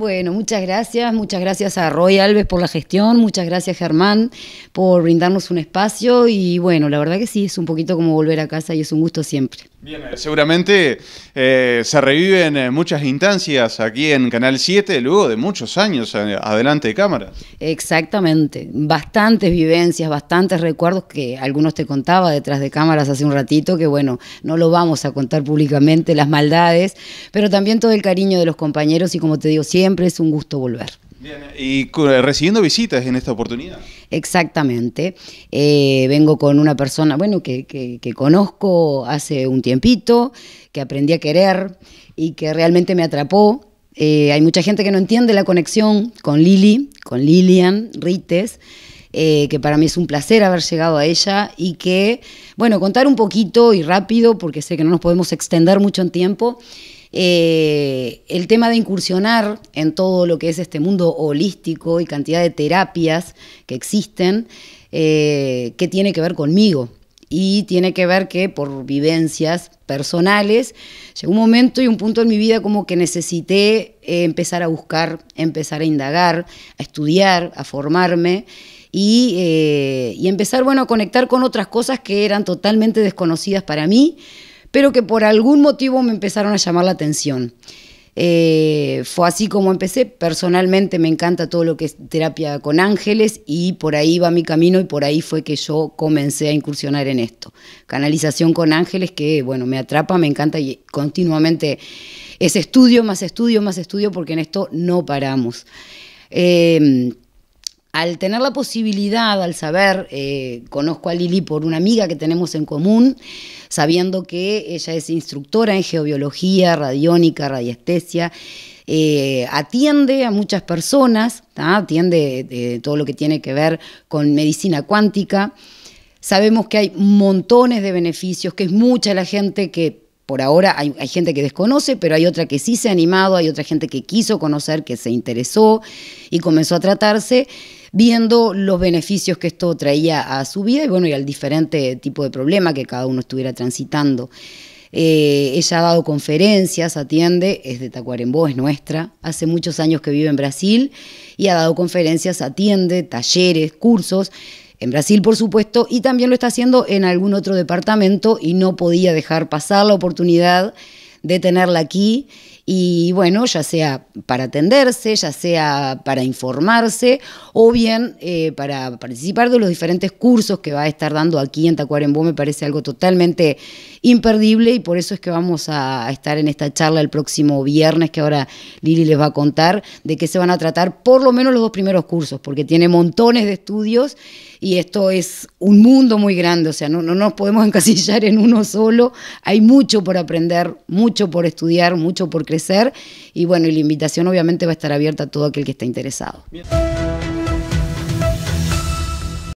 Bueno, muchas gracias, muchas gracias a Roy Alves por la gestión, muchas gracias Germán por brindarnos un espacio y bueno, la verdad que sí, es un poquito como volver a casa y es un gusto siempre. Bien, eh, seguramente eh, se reviven eh, muchas instancias aquí en Canal 7 luego de muchos años adelante de cámara. Exactamente, bastantes vivencias, bastantes recuerdos que algunos te contaba detrás de cámaras hace un ratito, que bueno, no lo vamos a contar públicamente, las maldades, pero también todo el cariño de los compañeros y como te digo, siempre es un gusto volver. Bien, ¿y recibiendo visitas en esta oportunidad? Exactamente. Eh, vengo con una persona, bueno, que, que, conozco hace un tiempito, que aprendí a querer y que realmente me atrapó. Eh, hay mucha gente que no entiende la conexión con Lili, con Lilian Rites. Eh, que para mí es un placer haber llegado a ella y que, bueno, contar un poquito y rápido, porque sé que no nos podemos extender mucho en tiempo, eh, el tema de incursionar en todo lo que es este mundo holístico y cantidad de terapias que existen, eh, que tiene que ver conmigo. Y tiene que ver que por vivencias personales, llegó un momento y un punto en mi vida como que necesité eh, empezar a buscar, empezar a indagar, a estudiar, a formarme. Y, y, empezar bueno, a conectar con otras cosas que eran totalmente desconocidas para mí, pero que por algún motivo me empezaron a llamar la atención. Eh, fue así como empecé. Personalmente me encanta todo lo que es terapia con ángeles y por ahí va mi camino y por ahí fue que yo comencé a incursionar en esto. Canalización con ángeles que, bueno, me atrapa, me encanta y continuamente es estudio, más estudio, más estudio porque en esto no paramos. Eh, al tener la posibilidad, al saber, eh, conozco a Lili por una amiga que tenemos en común, sabiendo que ella es instructora en geobiología, radiónica, radiestesia, eh, atiende a muchas personas, atiende todo lo que tiene que ver con medicina cuántica. Sabemos que hay montones de beneficios, que es mucha la gente que por ahora hay, hay, gente que desconoce, pero hay otra que sí se ha animado, hay otra gente que quiso conocer, que se interesó y comenzó a tratarse viendo los beneficios que esto traía a su vida y bueno, y al diferente tipo de problema que cada uno estuviera transitando. Eh, ella ha dado conferencias, atiende, es de Tacuarembó, es nuestra, hace muchos años que vive en Brasil y ha dado conferencias, atiende, talleres, cursos, en Brasil por supuesto, y también lo está haciendo en algún otro departamento y no podía dejar pasar la oportunidad de tenerla aquí y bueno, ya sea para atenderse, ya sea para informarse o bien eh, para participar de los diferentes cursos que va a estar dando aquí en Tacuarembó, me parece algo totalmente imperdible y por eso es que vamos a estar en esta charla el próximo viernes que ahora Lili les va a contar de qué se van a tratar por lo menos los dos primeros cursos, porque tiene montones de estudios y esto es un mundo muy grande, o sea, no, no nos podemos encasillar en uno solo, hay mucho por aprender, mucho por estudiar, mucho por crecer y bueno, y la invitación obviamente va a estar abierta a todo aquel que esté interesado.